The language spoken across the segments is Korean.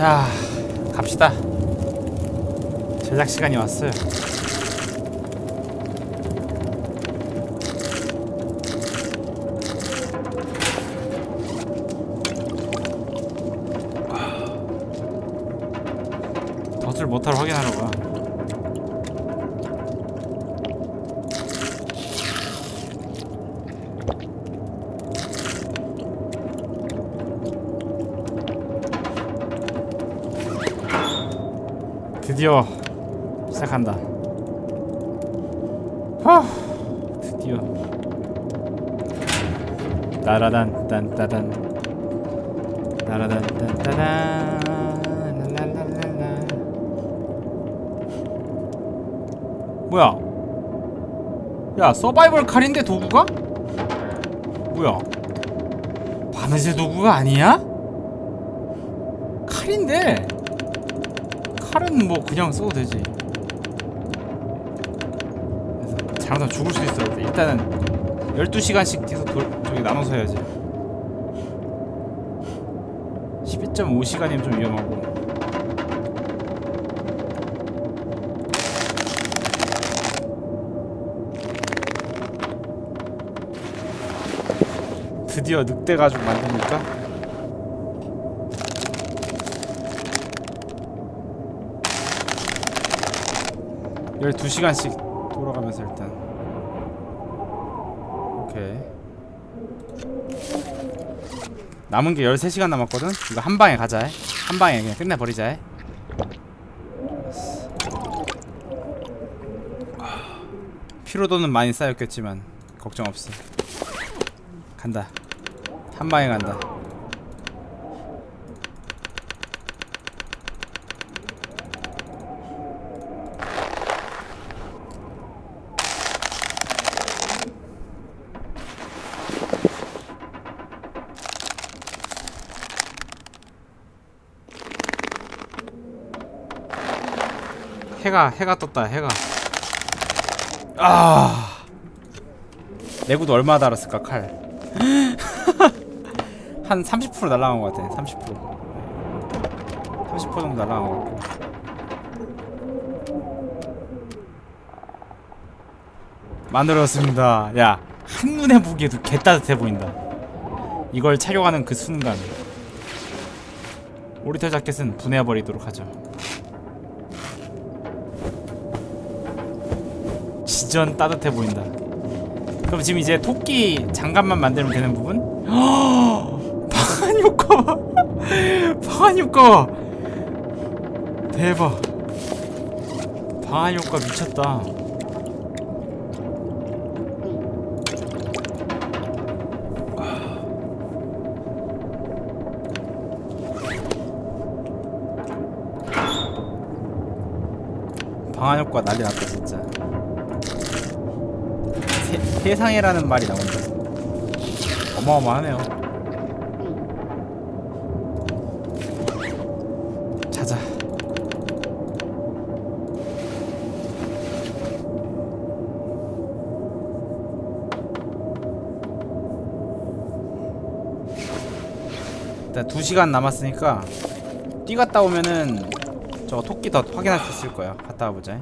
자 갑시다. 제작 시간이 왔어요. 덫을 못하러 확인하러 가 드디어 시작한다. 하, 드디어. 따라단 딴따단 따라단 딴따단 랄랄랄랄라 뭐야? 야 서바이벌 칼인데 도구가? 뭐야? 바느질 도구가 아니야? 칼인데 칼은 뭐 그냥 써도 되지. 잘못하면 죽을 수 있어. 일단은 12시간씩 계속 돌, 저기 나눠서 해야지. 12.5시간이면 좀 위험하고. 드디어 늑대 가죽 만듭니까? 열두 시간씩 돌아가면서 일단. 오케이. 남은 게 13시간 남았거든? 이거 한 방에 가자. 한 방에 그냥 끝내버리자. 피로도는 많이 쌓였겠지만 걱정 없어. 간다. 한 방에 간다 해가 해가 떴다 해가. 아. 내구도 얼마 달았을까 칼? 한 30% 날라간 것 같아 30% 30% 정도 날라간 것 같고 만들었습니다. 야 한눈에 보기에도 개따뜻해 보인다. 이걸 착용하는 그 순간. 오리털 자켓은 분해버리도록 하죠 지전 따뜻해 보인다. 그럼 지금 이제 토끼 장갑만 만들면 되는 부분? 방한 효과! 봐 방한 효과! 봐 대박. 방한 효과 미쳤다. 방한 효과 난리 났다 세, 세상이라는 말이 나온다. 어마어마하네요. 자자. 일단 2시간 남았으니까 뛰 갔다 오면은 저 토끼 더 확인할 수 있을 거야. 갔다 와보자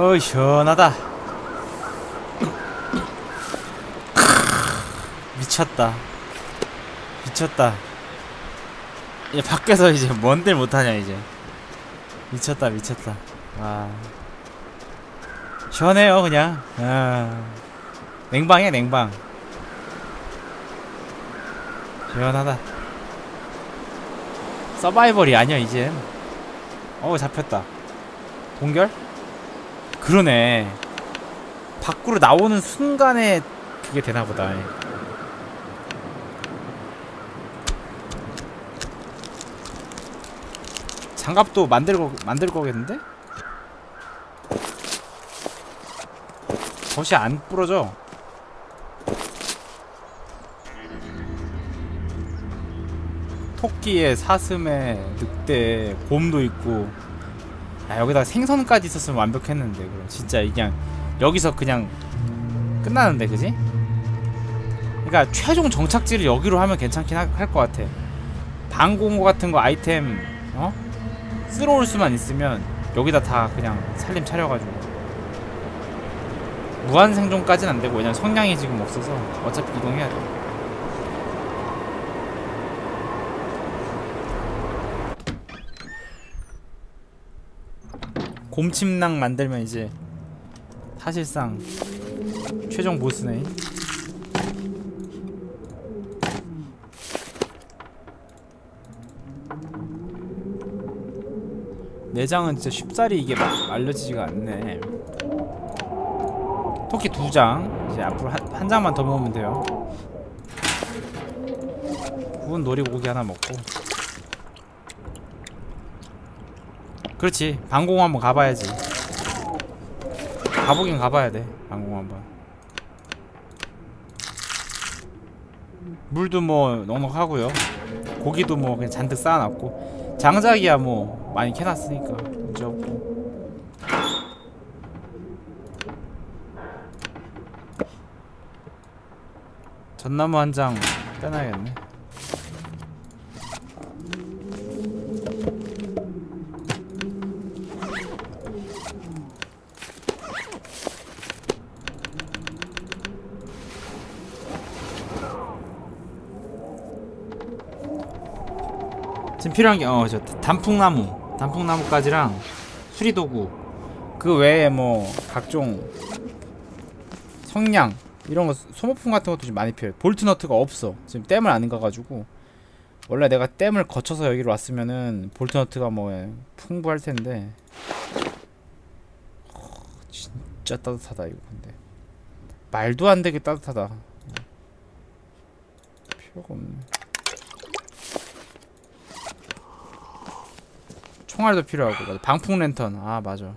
어 시원하다. 미쳤다. 미쳤다. 이제 밖에서 이제 뭔들 못하냐 이제. 미쳤다 미쳤다. 와. 시원해요 그냥. 아. 냉방이야 냉방. 시원하다. 서바이벌이 아니야 이젠. 어 잡혔다. 동결? 그러네 밖으로 나오는 순간에 그게 되나보다 장갑도 만들고 만들 거겠는데? 덫이 안 부러져. 토끼에 사슴에 늑대 곰도 있고 야 여기다 생선까지 있었으면 완벽했는데 그럼 진짜 그냥 여기서 그냥 끝나는데 그지? 그러니까 최종 정착지를 여기로 하면 괜찮긴 할 것 같아 방공호 같은 거 아이템 어? 쓸어올 수만 있으면 여기다 다 그냥 살림 차려가지고 무한 생존까지는 안되고 왜냐면 성량이 지금 없어서 어차피 이동해야 돼 곰침낭 만들면 이제 사실상 최종 보스네. 내장은 진짜 쉽사리 이게 마, 말려지지가 않네. 토끼 두 장. 이제 앞으로 한, 한 장만 더 모으면 돼요. 구운 놀이고기 하나 먹고 그렇지. 방공 한번 가봐야지. 가보긴 가봐야 돼 방공 한번. 물도 뭐 넉넉하고요. 고기도 뭐 그냥 잔뜩 쌓아놨고. 장작이야 뭐 많이 캐놨으니까 문제 없고. 전나무 한 장 빼놔야겠네 지금 필요한 게 어 저 단풍나무 단풍나무까지랑 수리도구. 그 외에 뭐 각종 성냥 이런 거 소모품 같은 것도 좀 많이 필요해. 볼트 너트가 없어. 지금 댐을 안 가가지고. 원래 내가 댐을 거쳐서 여기로 왔으면은 볼트 너트가 뭐 풍부할 텐데. 어, 진짜 따뜻하다 이거 근데. 말도 안 되게 따뜻하다. 필요가 없네 총알도 필요하고 맞아. 방풍 랜턴. 아 맞아.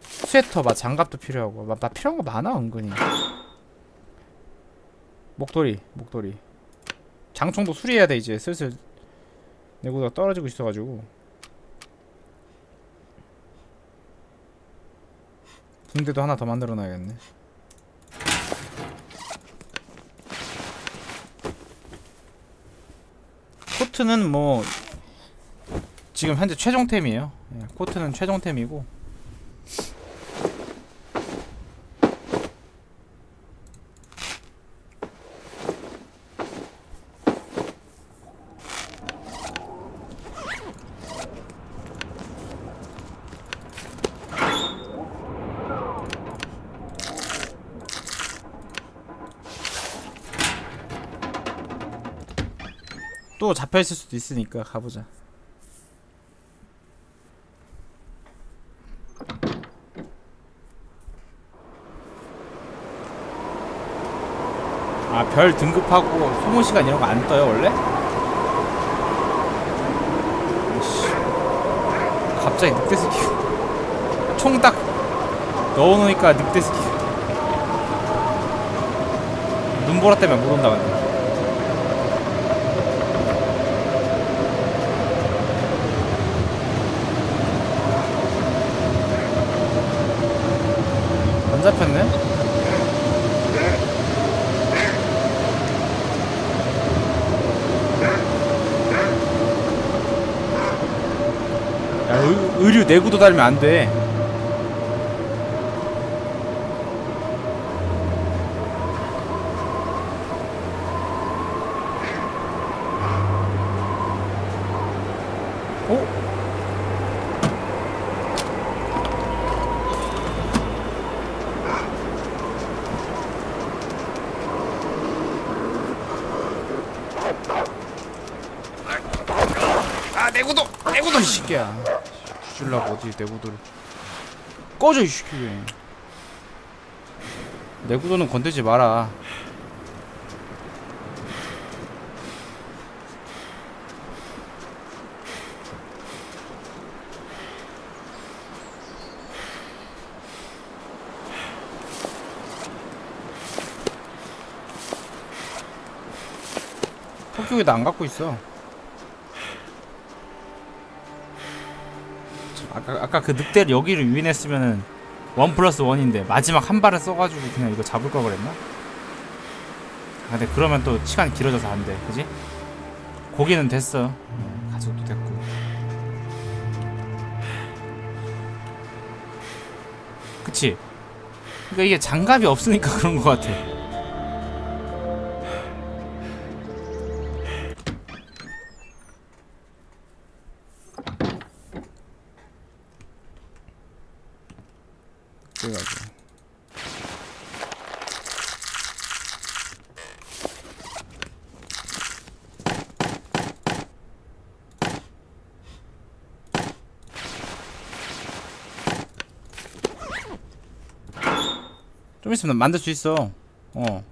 스웨터 맞 장갑도 필요하고. 나, 나 필요한 거 많아 은근히. 목도리 목도리. 장총도 수리해야 돼 이제. 슬슬. 내구도가 떨어지고 있어가지고. 붕대도 하나 더 만들어 놔야겠네. 코트는 뭐 지금 현재 최종템이에요. 예, 코트는 최종템이고. 또 잡혀있을 수도 있으니까 가보자 아 별 등급하고 소모 시간 이런 거 안 떠요 원래? 갑자기 늑대 스키 총딱 넣어놓으니까 늑대 스키 눈보라 때문에 못 온다 근데 안 잡혔네? 야, 의, 의류 내구도 달면 안 돼. 내구도 내구도 이 새끼야 어디 내구도를. 꺼져 이 새끼. 내구도는 건들지 마라. 토끼도 안 갖고 있어 아까 아까 그 늑대를 여기를 유인했으면은 원 플러스 원인데 마지막 한 발을 써가지고 그냥 이거 잡을 걸 그랬나? 아, 근데 그러면 또 시간이 길어져서 안 돼, 그지? 고기는 됐어. 음, 가족도 됐고. 그치? 그러니까 이게 장갑이 없으니까 그런 것 같아. 좀 있으면 만들 수 있어. 어.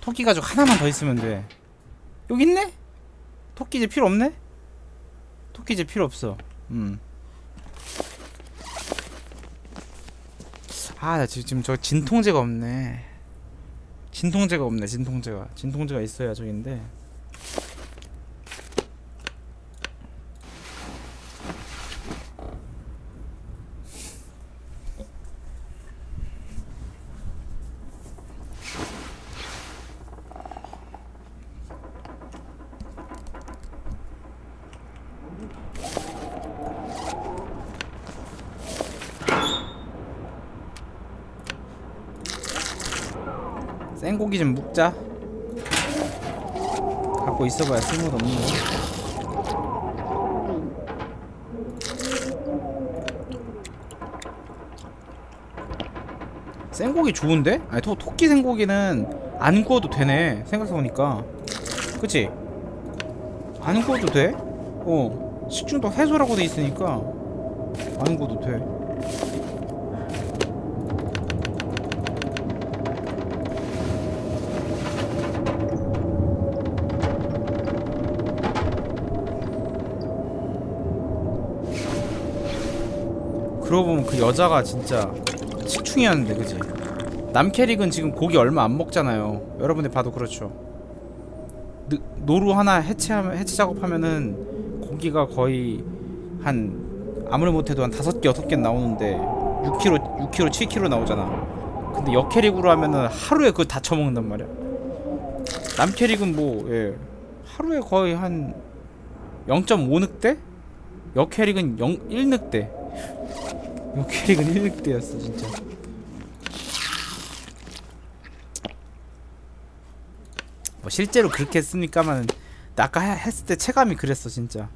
토끼 가죽 하나만 더 있으면 돼. 여기 있네? 토끼 이제 필요 없네? 토끼 이제 필요 없어. 음. 아, 나 지금 저 진통제가 없네. 진통제가 없네, 진통제가. 진통제가 있어야 저긴데. 생고기 좀 묵자. 갖고 있어봐야 쓸모도 없는 거. 생고기 좋은데? 아니 토, 토끼 생고기는 안 구워도 되네 생각해보니까 그치? 안 구워도 돼? 어 식중독 해소라고 돼 있으니까 안 구워도 돼 그러고 보면 그 여자가 진짜 식충이었는데 그지? 남 캐릭은 지금 고기 얼마 안 먹잖아요. 여러분들 봐도 그렇죠? 노, 노루 하나 해체하면 해체 작업하면은 고기가 거의 한 아무리 못해도 한 다섯 개 여섯 개 나오는데 6kg 6kg 7kg 나오잖아. 근데 여캐릭으로 하면은 하루에 그거 다 처먹는단 말이야. 남캐릭은 뭐 예, 하루에 거의 한 0.5늑대? 여캐릭은 0, 1늑대 이 캐릭은 1늑대였어 진짜. 뭐 실제로 그렇게 했습니까만 나 아까 해- 했을 때 체감이 그랬어 진짜.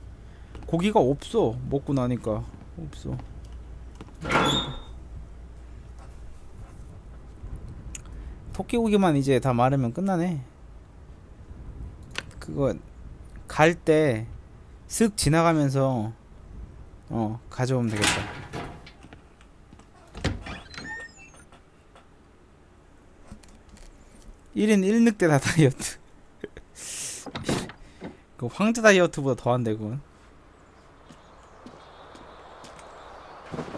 고기가 없어 먹고 나니까. 없어. 토끼고기만 이제 다 마르면 끝나네. 그거 갈 때 쓱 지나가면서 어 가져오면 되겠다 1인 1늑대 다 다이어트. 그 황제 다이어트보다 더한데 그건.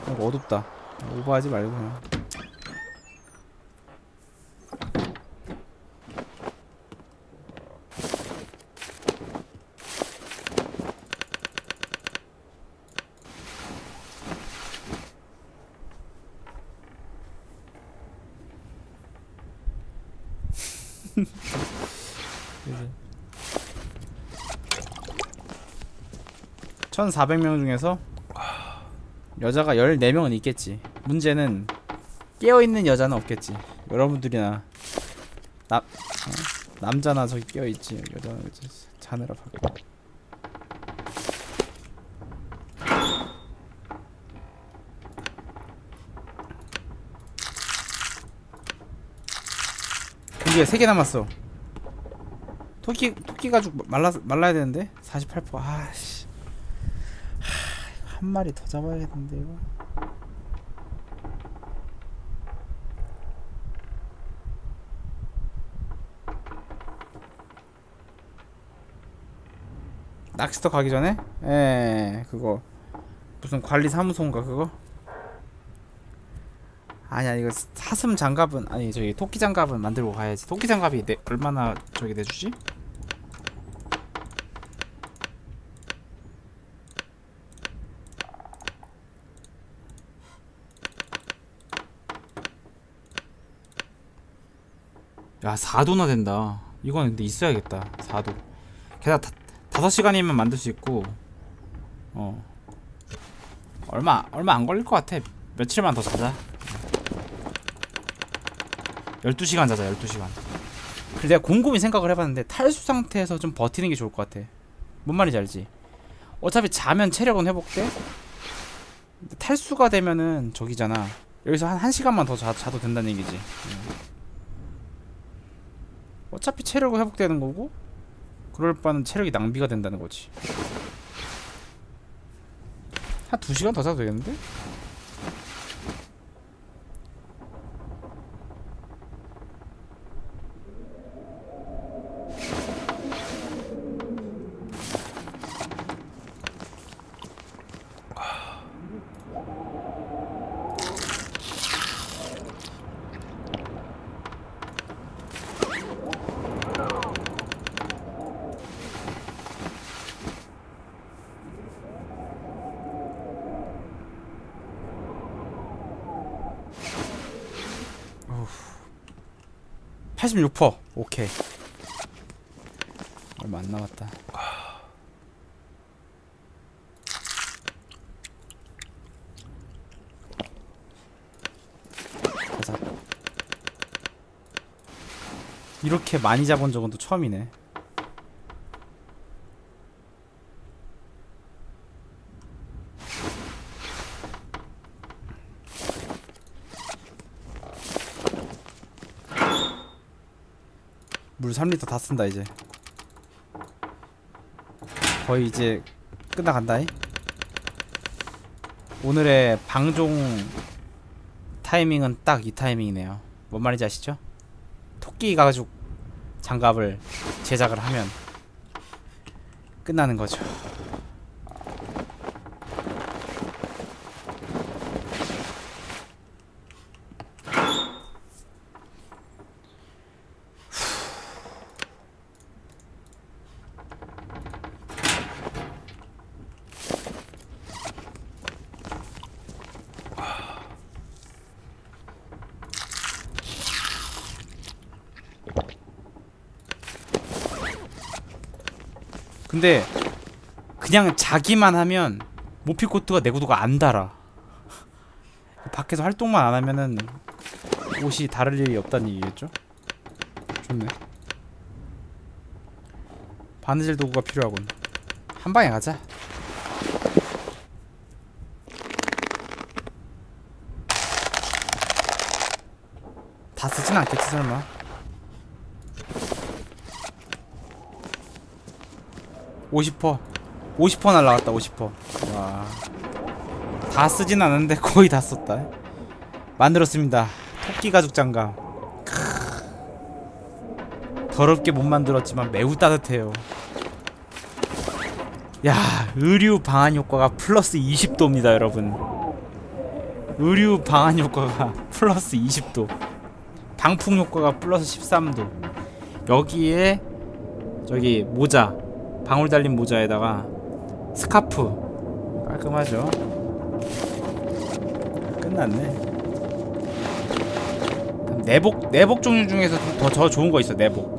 어, 어둡다. 오버하지 말고 그냥 그지. 1400명 중에서 여자가 14명은 있겠지 문제는 깨어있는 여자는 없겠지 여러분들이나 남, 어? 남자나 저기 깨어있지 여자는 이제 자느라 바빠 고기가 3개 남았어 토끼 토끼 가죽 말라 말라야 되는데? 48% 아씨. 한 마리 더 잡아야겠는데 이거? 낚시터 가기 전에? 예 그거. 무슨 관리 사무소인가 그거? 아니야 이거 사슴 장갑은 아니 저기 토끼 장갑은 만들고 가야지. 토끼 장갑이 내, 얼마나 저기 내주지? 4도나 된다. 이건 근데 있어야겠다 4도. 게다가 다, 5시간이면 만들 수 있고 어. 얼마 얼마 안 걸릴 것 같아. 며칠만 더 자자. 12시간 자자 12시간. 그래 내가 곰곰이 생각을 해봤는데 탈수 상태에서 좀 버티는 게 좋을 것 같아. 뭔 말인지 알지? 어차피 자면 체력은 회복돼? 탈수가 되면은 저기잖아. 여기서 한 1시간만 더 자, 자도 된다는 얘기지. 음. 어차피 체력은 회복되는 거고 그럴 바는 체력이 낭비가 된다는 거지 한 2시간 더 자도 되겠는데? 팔십육 퍼. 오케이. 얼마 안 남았다. 가자. 이렇게 많이 잡은 적은 또 처음이네 3리터 다 쓴다 이제. 거의 이제 끝나간다이 오늘의 방종 타이밍은 딱 이 타이밍이네요. 뭔 말인지 아시죠? 토끼 가죽 장갑을 제작을 하면 끝나는 거죠 근데 그냥 자기만 하면 모피코트가 내구도가 안 달아. 밖에서 활동만 안 하면은 옷이 다를 일이 없다는 얘기겠죠? 좋네. 바느질 도구가 필요하군. 한 방에 가자. 다 쓰진 않겠지 설마 50퍼. 50퍼 날라갔다 50퍼. 와 다 쓰진 않았는데 거의 다 썼다. 만들었습니다. 토끼 가죽 장갑. 크으. 더럽게 못 만들었지만 매우 따뜻해요. 야 의류 방한 효과가 플러스 20도입니다 여러분. 의류 방한 효과가 플러스 20도. 방풍 효과가 플러스 13도. 여기에 저기 모자 방울 달린 모자에다가 스카프. 깔끔하죠? 끝났네. 내복 내복 종류 중에서 더더 좋은 거 있어 내복